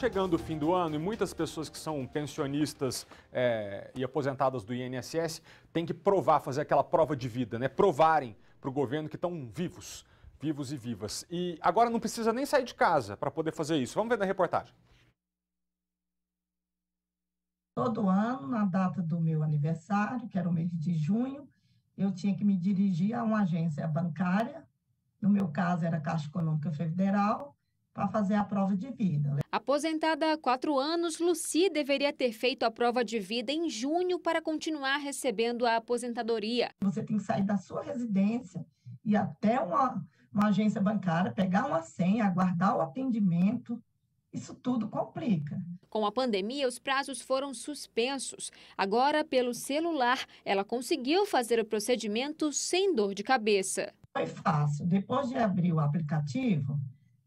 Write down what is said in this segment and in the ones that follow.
Chegando o fim do ano e muitas pessoas que são pensionistas é, e aposentadas do INSS têm que provar, fazer aquela prova de vida, né? Provarem para o governo que estão vivos, vivos e vivas. E agora não precisa nem sair de casa para poder fazer isso. Vamos ver na reportagem. Todo ano, na data do meu aniversário, que era o mês de junho, eu tinha que me dirigir a uma agência bancária, no meu caso era a Caixa Econômica Federal, para fazer a prova de vida. Aposentada há quatro anos, Luci deveria ter feito a prova de vida em junho para continuar recebendo a aposentadoria. Você tem que sair da sua residência e até uma, uma agência bancária, pegar uma senha, aguardar o atendimento. Isso tudo complica. Com a pandemia, os prazos foram suspensos. Agora, pelo celular, ela conseguiu fazer o procedimento sem dor de cabeça. Foi fácil. Depois de abrir o aplicativo,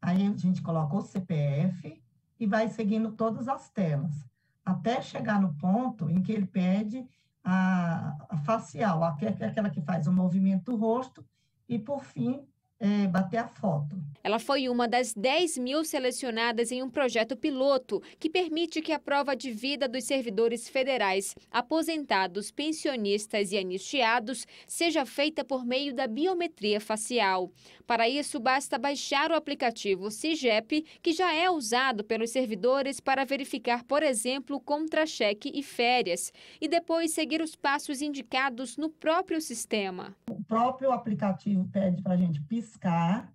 Aí a gente coloca o CPF e vai seguindo todas as telas, até chegar no ponto em que ele pede a, facial, aquela que faz o movimento do rosto, e por fim é, bater a foto. Ela foi uma das 10 mil selecionadas em um projeto piloto que permite que a prova de vida dos servidores federais, aposentados, pensionistas e anistiados seja feita por meio da biometria facial. Para isso, basta baixar o aplicativo CIGEP, que já é usado pelos servidores para verificar, por exemplo, contra-cheque e férias, e depois seguir os passos indicados no próprio sistema. Próprio aplicativo pede para a gente piscar piscar,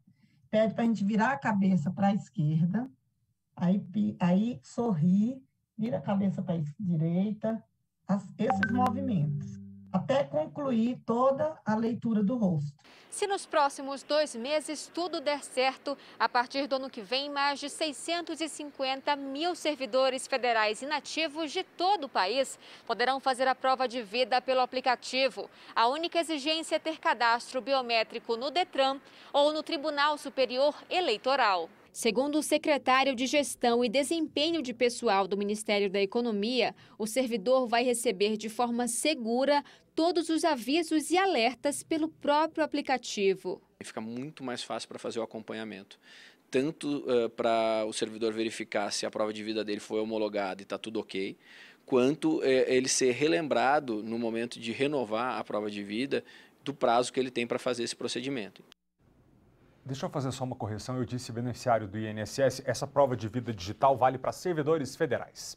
pede para a gente virar a cabeça para a esquerda, aí, aí sorrir, vira a cabeça para a direita, as, esses movimentos até concluir toda a leitura do rosto. Se nos próximos dois meses tudo der certo, a partir do ano que vem, mais de 650 mil servidores federais inativos de todo o país poderão fazer a prova de vida pelo aplicativo. A única exigência é ter cadastro biométrico no Detran ou no Tribunal Superior Eleitoral. Segundo o secretário de Gestão e Desempenho de Pessoal do Ministério da Economia, o servidor vai receber de forma segura todos os avisos e alertas pelo próprio aplicativo. Fica muito mais fácil para fazer o acompanhamento. Tanto uh, para o servidor verificar se a prova de vida dele foi homologada e está tudo ok, quanto uh, ele ser relembrado no momento de renovar a prova de vida do prazo que ele tem para fazer esse procedimento. Deixa eu fazer só uma correção. Eu disse beneficiário do INSS. Essa prova de vida digital vale para servidores federais.